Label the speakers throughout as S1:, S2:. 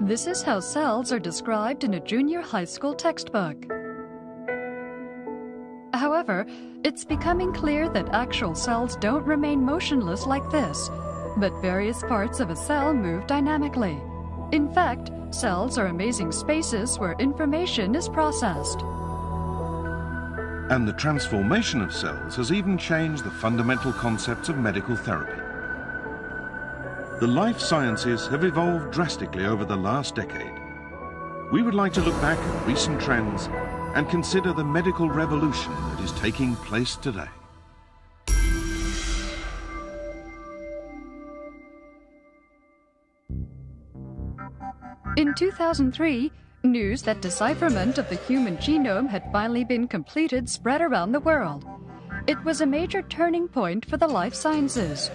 S1: This is how cells are described in a junior high school textbook. However, it's becoming clear that actual cells don't remain motionless like this, but various parts of a cell move dynamically. In fact, cells are amazing spaces where information is processed.
S2: And the transformation of cells has even changed the fundamental concepts of medical therapy. The life sciences have evolved drastically over the last decade. We would like to look back at recent trends and consider the medical revolution that is taking place today.
S1: In 2003, news that decipherment of the human genome had finally been completed spread around the world. It was a major turning point for the life sciences.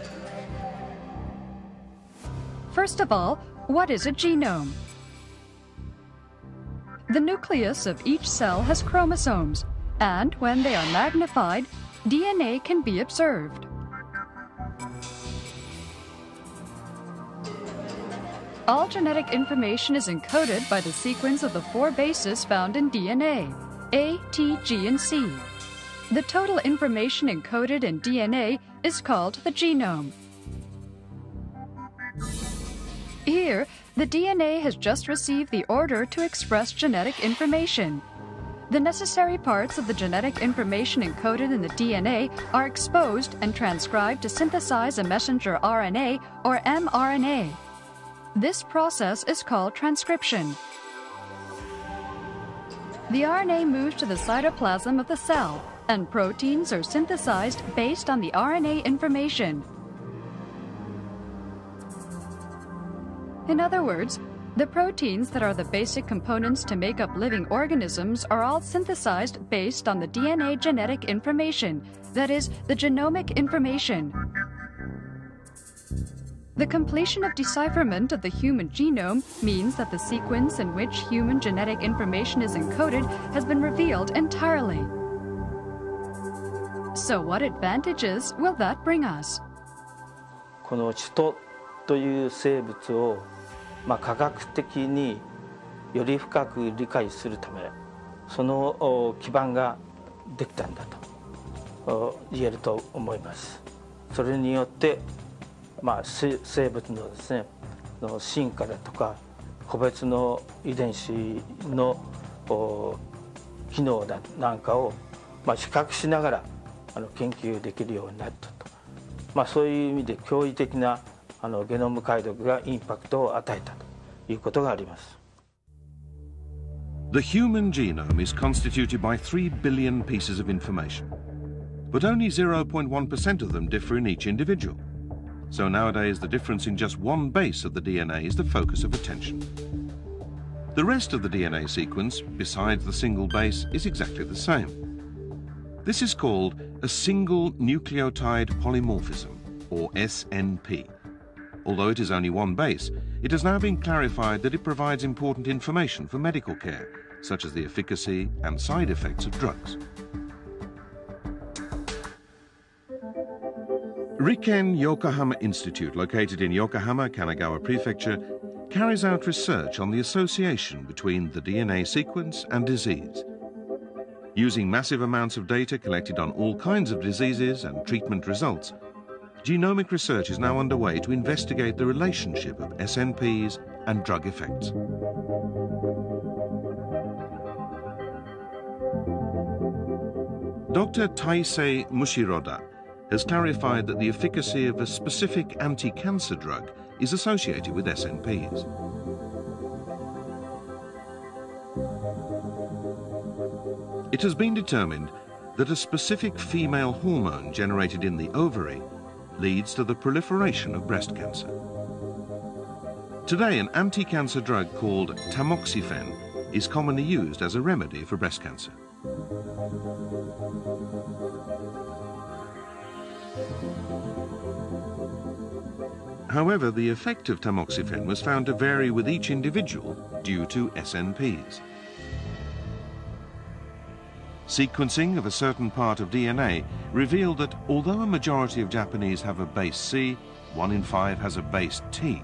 S1: First of all, what is a genome? The nucleus of each cell has chromosomes, and when they are magnified, DNA can be observed. All genetic information is encoded by the sequence of the four bases found in DNA A, T, G, and C. The total information encoded in DNA is called the genome. Here, the DNA has just received the order to express genetic information. The necessary parts of the genetic information encoded in the DNA are exposed and transcribed to synthesize a messenger RNA or mRNA. This process is called transcription. The RNA moves to the cytoplasm of the cell, and proteins are synthesized based on the RNA information. In other words, the proteins that are the basic components to make up living organisms are all synthesized based on the DNA genetic information, that is, the genomic information. The completion of decipherment of the human genome means that the sequence in which human genetic information is encoded has been revealed entirely. So what advantages will that bring us?
S3: この人という生物を、 まあ、科学的により深く理解するためその基盤ができたんだと言えると思います。それによってまあ、生物のですねの進化だとか個別の遺伝子の機能だなんかを、まあ、比較しながらあの研究できるようになったと、まあ、そういう意味で驚異的なあのゲノム解読がインパクトを与えたということがあります。
S2: The human genome is constituted by 3 billion pieces of information, but only 0.1% of them differ in each individual. So nowadays the difference in just one base of the DNA is the focus of attention. The rest of the DNA sequence, besides the single base, is exactly the same. This is called a single nucleotide polymorphism, or SNP. Although it is only one base, it has now been clarified that it provides important information for medical care, such as the efficacy and side effects of drugs. Riken Yokohama Institute, located in Yokohama, Kanagawa Prefecture, carries out research on the association between the DNA sequence and disease. Using massive amounts of data collected on all kinds of diseases and treatment results, genomic research is now underway to investigate the relationship of SNPs and drug effects. Dr. Taisei Mushiroda has clarified that the efficacy of a specific anti-cancer drug is associated with SNPs. It has been determined that a specific female hormone generated in the ovary leads to the proliferation of breast cancer. Today, an anti-cancer drug called tamoxifen is commonly used as a remedy for breast cancer. However, the effect of tamoxifen was found to vary with each individual due to SNPs. Sequencing of a certain part of DNA revealed that although a majority of Japanese have a base C, one in five has a base T.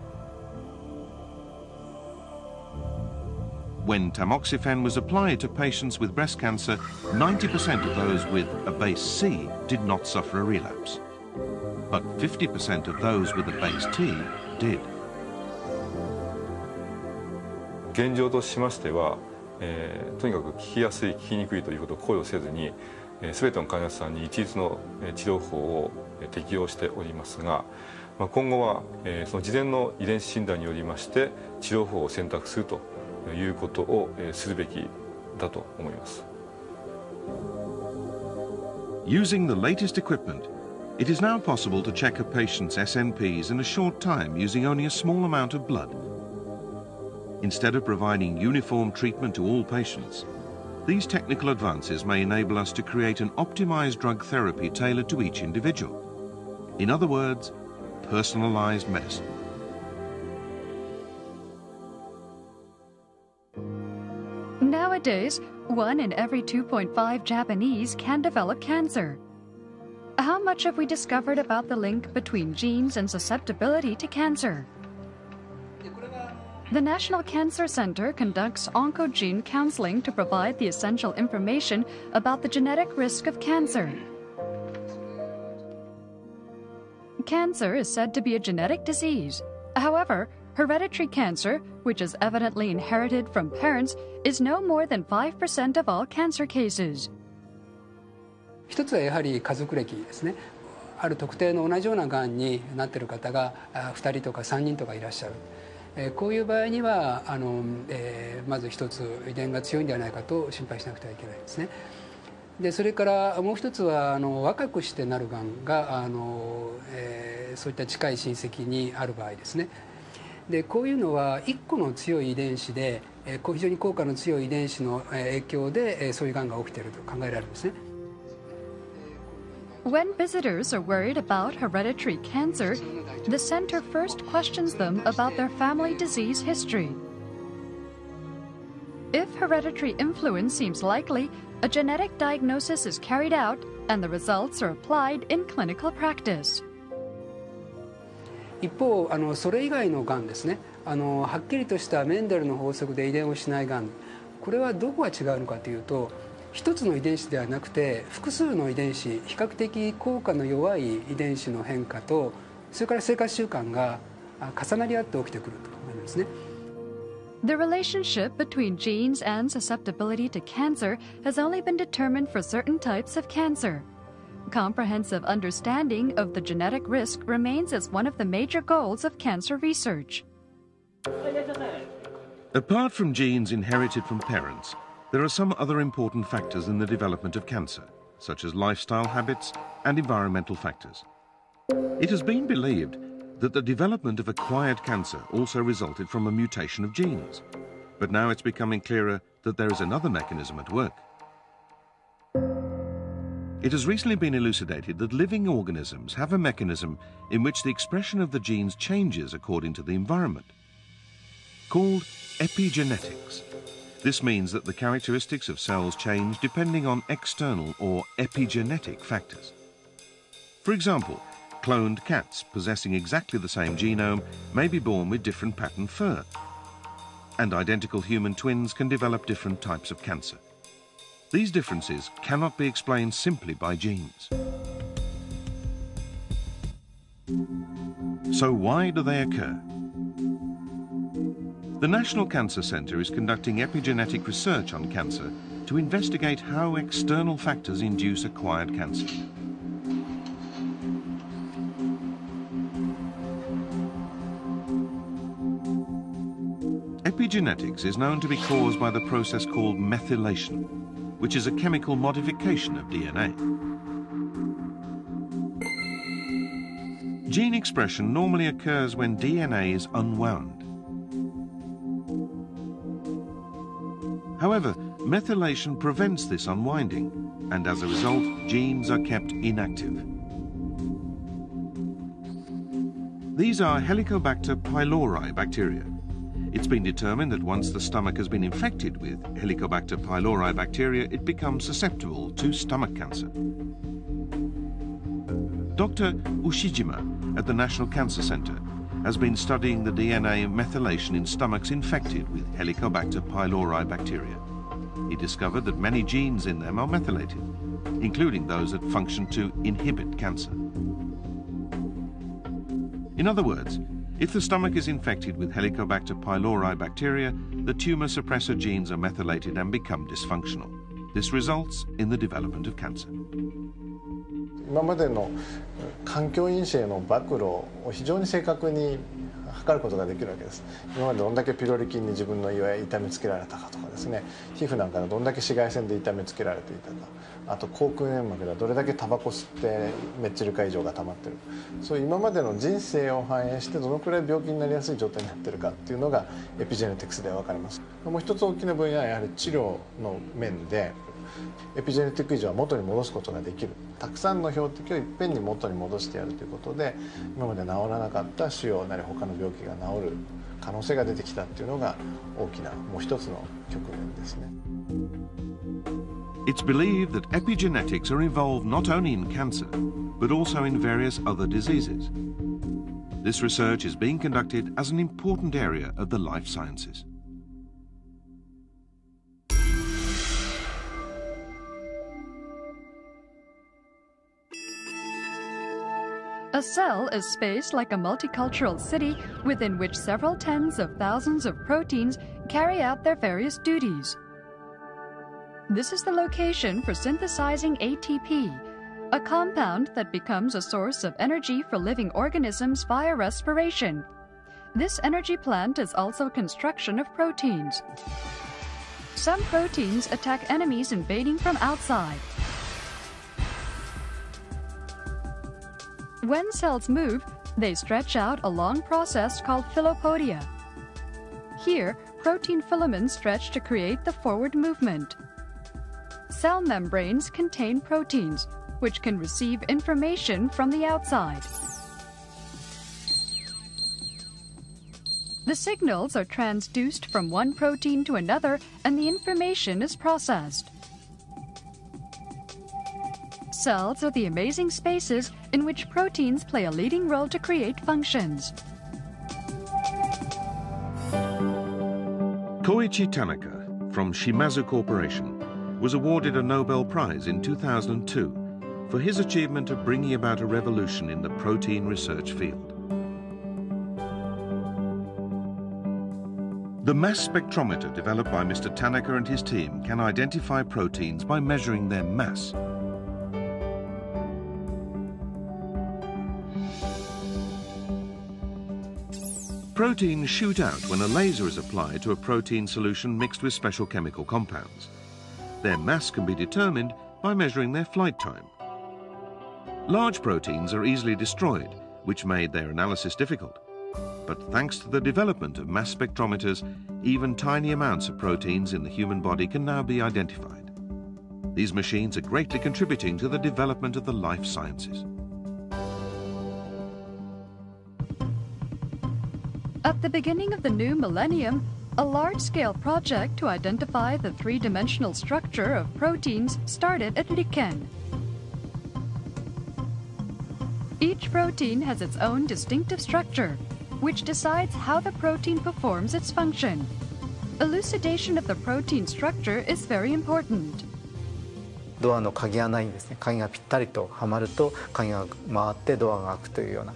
S2: When tamoxifen was applied to patients with breast cancer, 90% of those with a base C did not suffer a relapse. But 50% of those with a base T did.
S4: 現状としましては、 えー、とにかく効きやすい効きにくいということを考慮せずに、えー、全ての患者さんに一律の治療法を適用しておりますが、まあ、今後は、えー、その事前の遺伝子診断によりまして治療法を選択するということをするべきだと思います。
S2: Using the latest equipment, it is now possible to check a patient's SNPs in a short time using only a small amount of blood. Instead of providing uniform treatment to all patients, these technical advances may enable us to create an optimized drug therapy tailored to each individual. In other words, personalized medicine.
S1: Nowadays, one in every 2.5 Japanese can develop cancer. How much have we discovered about the link between genes and susceptibility to cancer? The National Cancer Center conducts oncogene counseling to provide the essential information about the genetic risk of cancer. Cancer is said to be a genetic disease. However, Hereditary cancer, which is evidently inherited from parents, is no more than 5% of all cancer cases.
S5: 一つはやはり家族歴ですね。ある特定の同じようながんになっている方が2人とか3人とかいらっしゃる。 えこういう場合にはあの、えー、まず一つ遺伝が強いんではないかと心配しなくてはいけないんですね。でそれからもう一つはあの若くしてなるがんがあの、えー、そういった近い親戚にある場合ですね。でこういうのは1個の強い遺伝子で非常に効果の強い遺伝子の影響でそういうがんが起きていると考えられるんですね。
S1: When visitors are worried about hereditary cancer, the center first questions them about their family disease history. If hereditary influence seems likely, a genetic diagnosis is carried out and the results are applied in clinical practice.
S5: 一方あのそれ以外のがんですねあのはっきりとしたメンデルの法則で遺伝をしないがんこれはどこが違うのかというと 一つの遺伝子ではなくて複数の遺伝子比較的効果の弱い遺伝子の変化とそれから生活習慣が重なり合って起きてくると思いますね。
S1: The relationship between genes and susceptibility to cancer has only been determined for certain types of cancer. Comprehensive understanding of the genetic risk remains as one of the major goals of cancer research.
S2: Apart from genes inherited from parents, there are some other important factors in the development of cancer, such as lifestyle habits and environmental factors. It has been believed that the development of acquired cancer also resulted from a mutation of genes, but now it's becoming clearer that there is another mechanism at work. It has recently been elucidated that living organisms have a mechanism in which the expression of the genes changes according to the environment. Called epigenetics. This means that the characteristics of cells change depending on external or epigenetic factors. For example, cloned cats possessing exactly the same genome may be born with different pattern fur. And identical human twins can develop different types of cancer. These differences cannot be explained simply by genes. So why do they occur? The National Cancer Centre is conducting epigenetic research on cancer to investigate how external factors induce acquired cancer. Epigenetics is known to be caused by the process called methylation, which is a chemical modification of DNA. Gene expression normally occurs when DNA is unwound. However, methylation prevents this unwinding, and as a result, genes are kept inactive. These are Helicobacter pylori bacteria, it's been determined that once the stomach has been infected with Helicobacter pylori bacteria, it becomes susceptible to stomach cancer. Dr. Ushijima at the National Cancer Center has been studying the DNA methylation in stomachs infected with Helicobacter pylori bacteria. He discovered that many genes in them are methylated, including those that function to inhibit cancer. In other words, if the stomach is infected with Helicobacter pylori bacteria, the tumor suppressor genes are methylated and become dysfunctional. This results in the development of cancer.
S6: 環境因子への暴露を非常に正確に測ることができるわけです。今までどんだけピロリ菌に自分の胃は痛めつけられたかとかですね。皮膚なんかでどんだけ紫外線で痛めつけられていたか。あと口腔粘膜ではどれだけタバコ吸ってメッチル化異常が溜まってる。そういう今までの人生を反映してどのくらい病気になりやすい状態になってるかっていうのがエピジェネティクスでは分かります。もう一つ大きな分野はやはり治療の面でエピジェネティック異常は元に戻すことができるたくさんの標的をいっぺんに元に戻してやるということで今まで治らなかった腫瘍なり他の病気が治る可能性が出てきたっていうのが大きなもう一つの局面ですね。
S2: It's believed that epigenetics are involved not only in cancer, but also in various other diseases. This research is being conducted as an important area of the life sciences.
S1: A cell is spaced like a multicultural city within which several tens of thousands of proteins carry out their various duties. This is the location for synthesizing ATP, a compound that becomes a source of energy for living organisms via respiration. This energy plant is also construction of proteins. Some proteins attack enemies invading from outside. When cells move, they stretch out a long process called filopodia. Here, protein filaments stretch to create the forward movement. Cell membranes contain proteins, which can receive information from the outside. The signals are transduced from one protein to another and the information is processed. Cells are the amazing spaces in which proteins play a leading role to create functions.
S2: Koichi Tanaka from Shimadzu Corporation was awarded a Nobel Prize in 2002 for his achievement of bringing about a revolution in the protein research field. The mass spectrometer developed by Mr. Tanaka and his team can identify proteins by measuring their mass Proteins shoot out when a laser is applied to a protein solution mixed with special chemical compounds. Their mass can be determined by measuring their flight time. Large proteins are easily destroyed, which made their analysis difficult. But thanks to the development of mass spectrometers, even tiny amounts of proteins in the human body can now be identified. These machines are greatly contributing to the development of the life sciences.
S1: At the beginning of the new millennium, a large-scale project to identify the three-dimensional structure of proteins started at Riken. Each protein has its own distinctive structure, which decides how the protein performs its function. Elucidation of the protein structure is very important.
S3: ドアの鍵穴にですね鍵がぴったりとはまると鍵が回ってドアが開くというような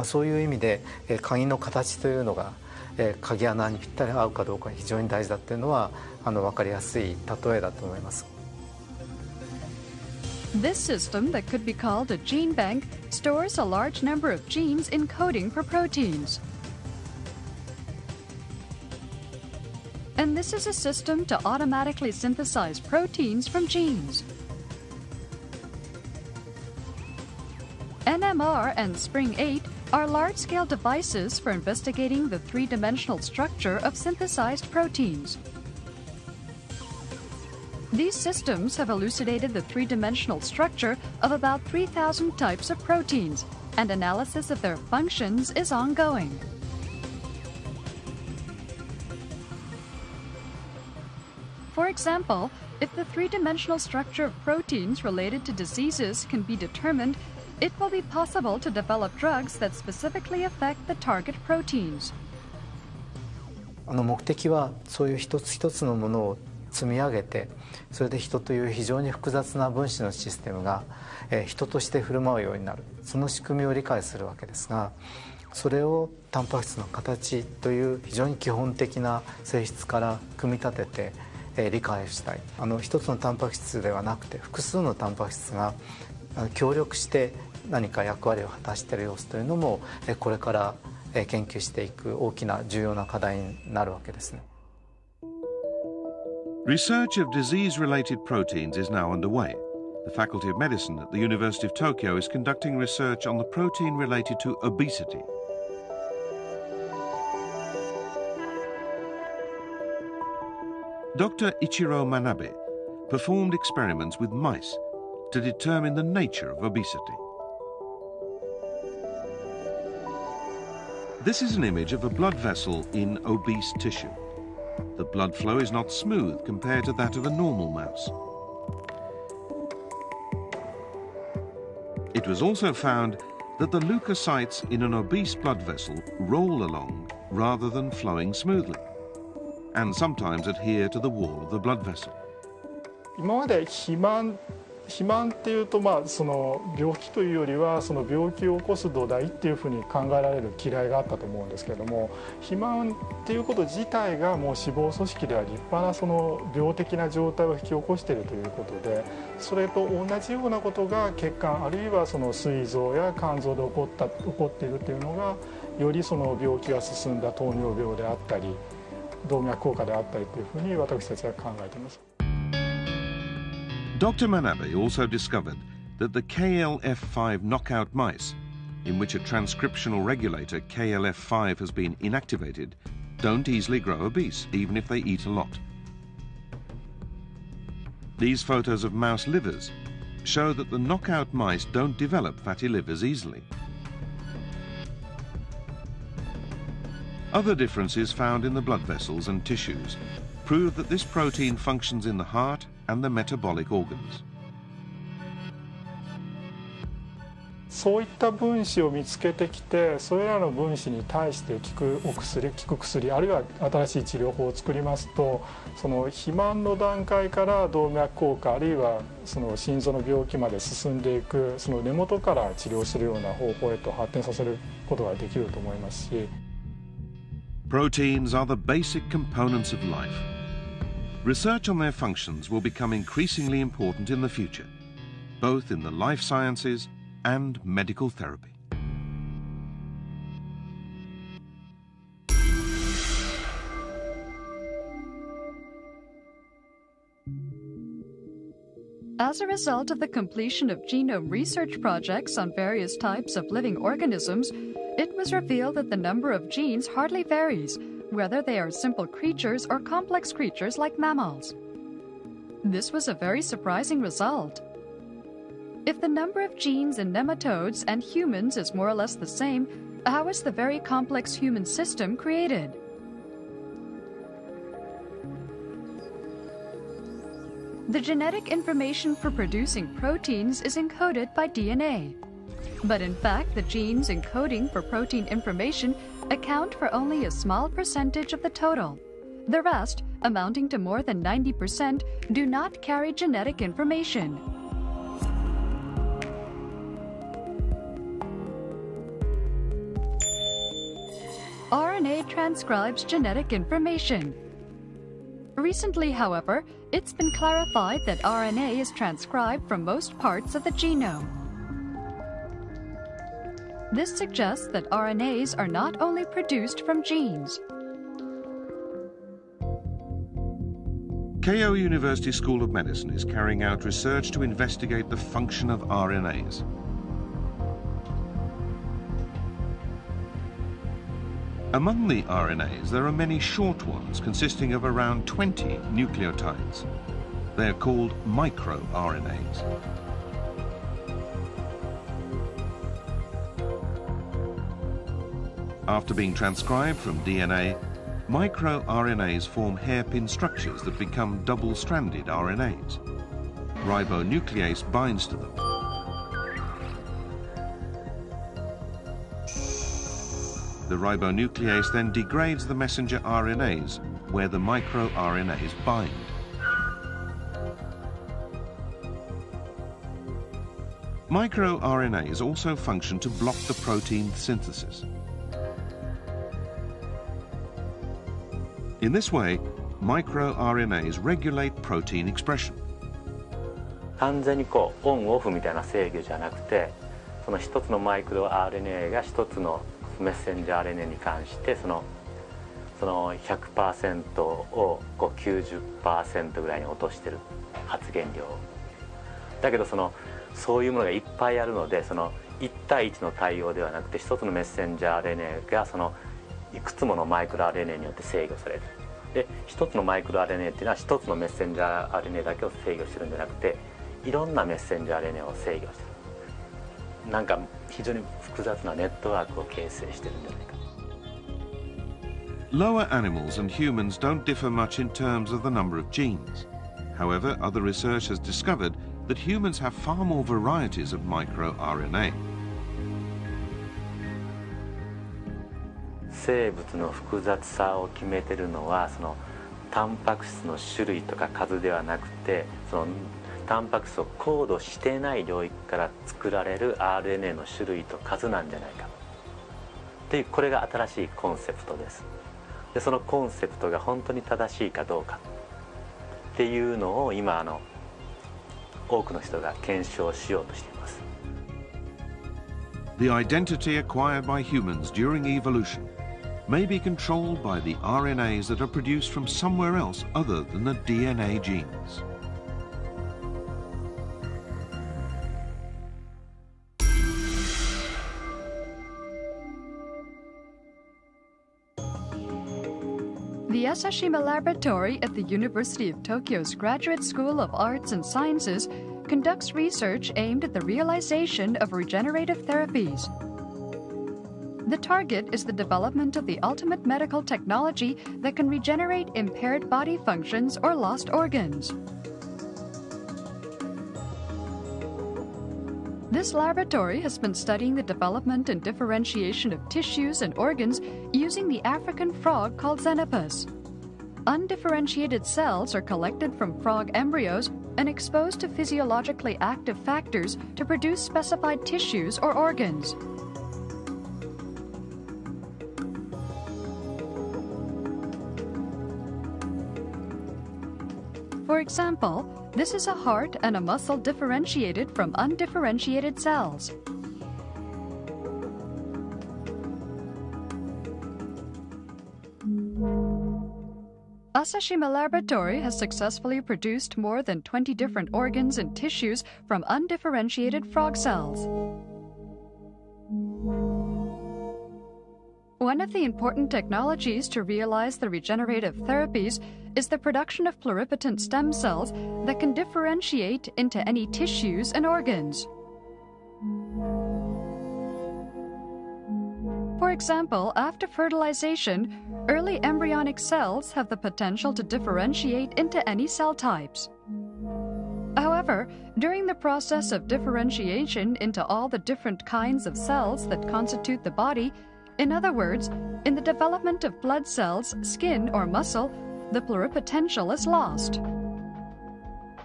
S3: まあ、そういう意味で、え、鍵の形というのが、え、鍵穴にぴったり合うかどうか非常に大事だっていうのはあの分かりやすい例えだと思います。
S1: This system, that could be called a gene bank, stores a large number of genes encoding for proteins. And this is a system to automatically synthesize proteins from genes. NMR and SPring-8 are large-scale devices for investigating the three-dimensional structure of synthesized proteins. These systems have elucidated the three-dimensional structure of about 3,000 types of proteins, and analysis of their functions is ongoing. For example, if the three-dimensional structure of proteins related to diseases can be determined it will be possible to develop drugs that specifically affect the target proteins.
S7: あの目的はそういう一つ一つのものを積み上げてそれで人という非常に複雑な分子のシステムが、えー、人として振る舞うようになるその仕組みを理解するわけですがそれをタンパク質の形という非常に基本的な性質から組み立てて、えー、理解したいあの一つのタンパク質ではなくて複数のタンパク質が協力して何か役割を果たしている様子というのもこれから研究していく大きな重要な課題になるわけですね。
S2: Research of disease-related proteins is now underway. The Faculty of Medicine at the University of Tokyo is conducting research on the protein related to obesity. Dr. Ichiro Manabe performed experiments with mice to determine the nature of obesity. This is an image of a blood vessel in obese tissue. The blood flow is not smooth compared to that of a normal mouse. It was also found that the leukocytes in an obese blood vessel roll along rather than flowing smoothly, and sometimes adhere to the wall of the blood vessel.
S8: 今まで肥満 肥満っていうとまあその病気というよりはその病気を起こす土台っていうふうに考えられる嫌いがあったと思うんですけども肥満っていうこと自体がもう脂肪組織では立派なその病的な状態を引き起こしているということでそれと同じようなことが血管あるいはその膵臓や肝臓で起こった起こっているというのがよりその病気が進んだ糖尿病であったり動脈硬化であったりというふうに私たちは考えています。
S2: Dr. Manabe also discovered that the KLF5 knockout mice, in which a transcriptional regulator KLF5 has been inactivated, don't easily grow obese, even if they eat a lot. These photos of mouse livers show that the knockout mice don't develop fatty livers easily. Other differences found in the blood vessels and tissues prove that this protein functions in the heart and the metabolic organs.
S8: そういった分子を見つけてきてそれらの分子に対して効くお薬効く薬あるいは新しい治療法を作りますとその肥満の段階から動脈硬化あるいはその心臓の病気まで進んでいくその根元から治療するような方法へと発展させることができると思いますし。
S2: Proteins are the basic components of life. Research on their functions will become increasingly important in the future, both in the life sciences and medical therapy.
S1: As a result of the completion of genome research projects on various types of living organisms, it was revealed that the number of genes hardly varies, whether they are simple creatures or complex creatures like mammals. This was a very surprising result. If the number of genes in nematodes and humans is more or less the same, how is the very complex human system created? The genetic information for producing proteins is encoded by DNA. But in fact, the genes encoding for protein information account for only a small percentage of the total. The rest, amounting to more than 90%, do not carry genetic information. RNA transcribes genetic information. Recently, however, it's been clarified that RNA is transcribed from most parts of the genome. This suggests that RNAs are not only produced from genes.
S2: Keio University School of Medicine is carrying out research to investigate the function of RNAs. Among the RNAs, there are many short ones consisting of around 20 nucleotides. They are called microRNAs. After being transcribed from DNA, microRNAs form hairpin structures that become double-stranded RNAs. Ribonuclease binds to them. The ribonuclease then degrades the messenger RNAs where the microRNAs bind. MicroRNAs also function to block the protein synthesis. In this way, microRNAs regulate protein expression.
S9: 完全にこうオンオフみたいな制御じゃなくてその一つのマイクロ RNA が一つのメッセンジャー RNA に関してそのその100%をこう90%ぐらいに落としてる発現量だけどそのそういうものがいっぱいあるのでその1対1の対応ではなくて一つのメッセンジャー RNA がそのいくつものマイクロ RNA によって制御されるで一つのマイクロ RNA っていうのは一つのメッセンジャー RNA だけを制御してるんじゃなくていろんなメッセンジャー RNA を制御してるなんか非常に複雑なネットワークを形成してるんじゃないか
S2: Lower animals and humans don't differ much in terms of the number of genes. However, other research has discovered that humans have far more varieties of microRNA.
S9: 生物の複雑さを決めてるのはそのタンパク質の種類とか数ではなくてそのタンパク質をコードしてない領域から作られる RNA の種類と数なんじゃないか。っていうこれが新しいコンセプトです。でそのコンセプトが本当に正しいかどうか。っていうのを今あの多くの人が検証しようとしています。
S2: The identity acquired by humans during evolution may be controlled by the RNAs that are produced from somewhere else other than the DNA genes.
S1: The Asashima Laboratory at the University of Tokyo's Graduate School of Arts and Sciences conducts research aimed at the realization of regenerative therapies. The target is the development of the ultimate medical technology that can regenerate impaired body functions or lost organs. This laboratory has been studying the development and differentiation of tissues and organs using the African frog called Xenopus. Undifferentiated cells are collected from frog embryos and exposed to physiologically active factors to produce specified tissues or organs. For example, this is a heart and a muscle differentiated from undifferentiated cells. Asashima Laboratory has successfully produced more than 20 different organs and tissues from undifferentiated frog cells. One of the important technologies to realize the regenerative therapies is the production of pluripotent stem cells that can differentiate into any tissues and organs. For example, after fertilization, early embryonic cells have the potential to differentiate into any cell types. However, during the process of differentiation into all the different kinds of cells that constitute the body, in other words, in the development of blood cells, skin, or muscle, the pluripotential is lost.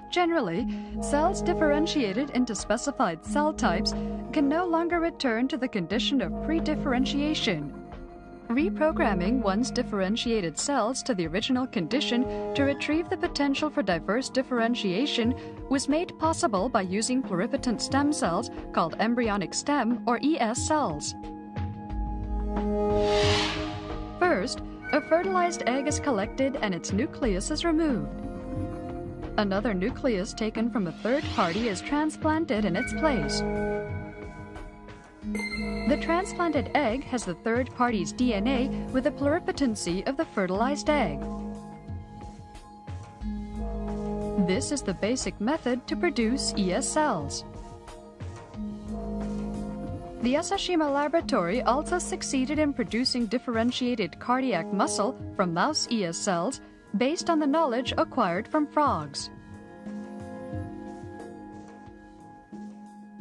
S1: Generally, cells differentiated into specified cell types can no longer return to the condition of pre-differentiation. Reprogramming one's differentiated cells to the original condition to retrieve the potential for diverse differentiation was made possible by using pluripotent stem cells called embryonic stem or ES cells. First, a fertilized egg is collected and its nucleus is removed. Another nucleus taken from a third party is transplanted in its place. The transplanted egg has the third party's DNA with the pluripotency of the fertilized egg. This is the basic method to produce ES cells. The Asashima laboratory also succeeded in producing differentiated cardiac muscle from mouse ES cells based on the knowledge acquired from frogs.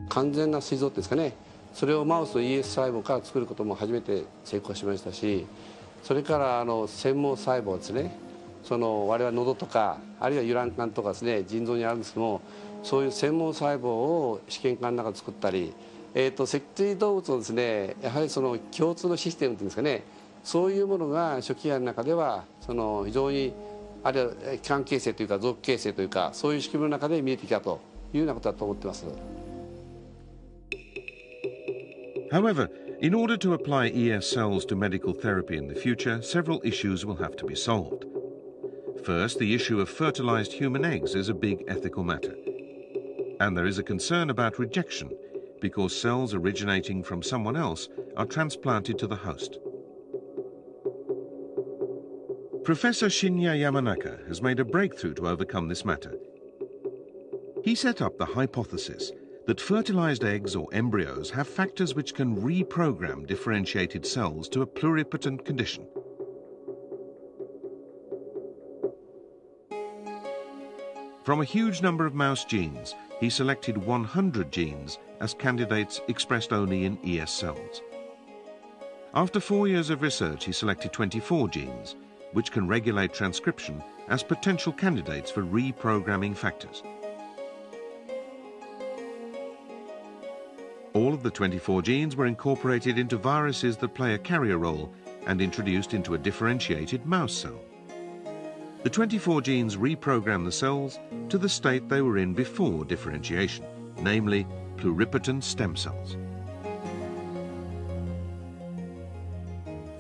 S10: 完全な膵臓っていうんですかねそれをマウスの ES 細胞から作ることも初めて成功しましたしそれからあの専門細胞ですねその我々喉とかあるいは輸卵管とかですね腎臓にあるんですけどもそういう専門細胞を試験管の中で作ったり、えーと、脊椎動物のですねやはりその共通のシステムっていうんですかねそういうものが初期野の中ではその非常にあるいは器官形成というか臓器形成というかそういう仕組みの中で見えてきたというようなことだと思ってます。
S2: However, in order to apply ES cells to medical therapy in the future, several issues will have to be solved. First, the issue of fertilized human eggs is a big ethical matter. And there is a concern about rejection because cells originating from someone else are transplanted to the host. Professor Shinya Yamanaka has made a breakthrough to overcome this matter. He set up the hypothesis that fertilized eggs or embryos have factors which can reprogram differentiated cells to a pluripotent condition. From a huge number of mouse genes, he selected 100 genes as candidates expressed only in ES cells. After four years of research, he selected 24 genes, which can regulate transcription as potential candidates for reprogramming factors. All of the 24 genes were incorporated into viruses that play a carrier role and introduced into a differentiated mouse cell. The 24 genes reprogram the cells to the state they were in before differentiation, namely pluripotent stem cells.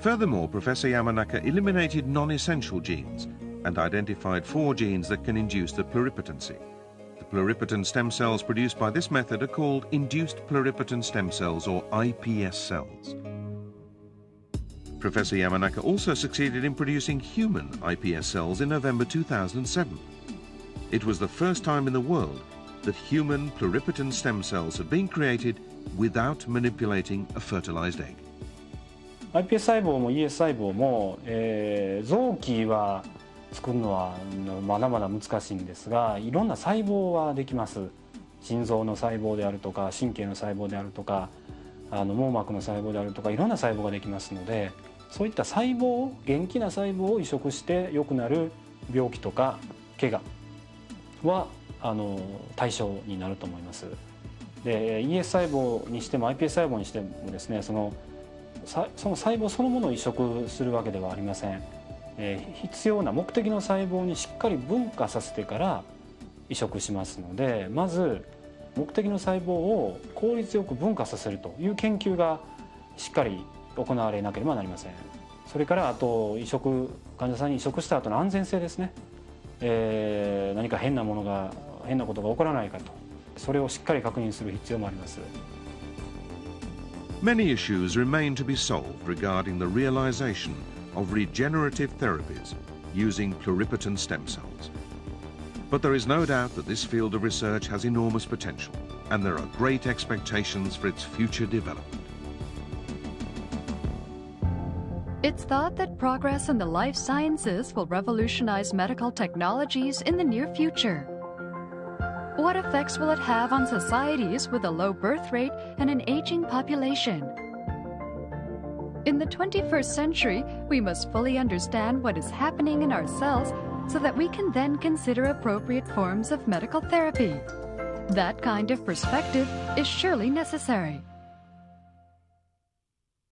S2: Furthermore, Professor Yamanaka eliminated non-essential genes and identified four genes that can induce the pluripotency. The pluripotent stem cells produced by this method are called induced pluripotent stem cells or iPS cells. Professor Yamanaka also succeeded in producing human IPS cells in November 2007. It was the first time in the world that human pluripotent stem cells have been created without manipulating a fertilized egg.
S11: iPS 細胞も ES 細胞も、えー、臓器は作るのはまだまだ難しいんですがいろんな細胞はできます心臓の細胞であるとか神経の細胞であるとかあの網膜の細胞であるとかいろんな細胞ができますのでそういった細胞元気な細胞を移植して良くなる病気とか怪我はあの対象になると思います。で ES 細胞にしても iPS 細胞にしてもですねそのその細胞そのものを移植するわけではありません。えー、必要な目的の細胞にしっかり分化させてから移植しますのでまず目的の細胞を効率よく分化させるという研究がしっかり行われなければなりませんそれからあと移植患者さんに移植した後の安全性ですね、えー、何か変なものが変なことが起こらないかとそれをしっかり確認する必要もあります
S2: Many issues remain to be solved regarding the realization of regenerative therapies using pluripotent stem cells. But there is no doubt that this field of research has enormous potential, and there are great expectations for its future development.
S1: It's thought that progress in the life sciences will revolutionize medical technologies in the near future. What effects will it have on societies with a low birth rate and an aging population? In the 21st century, we must fully understand what is happening in our cells so that we can then consider appropriate forms of medical therapy. That kind of perspective is surely necessary.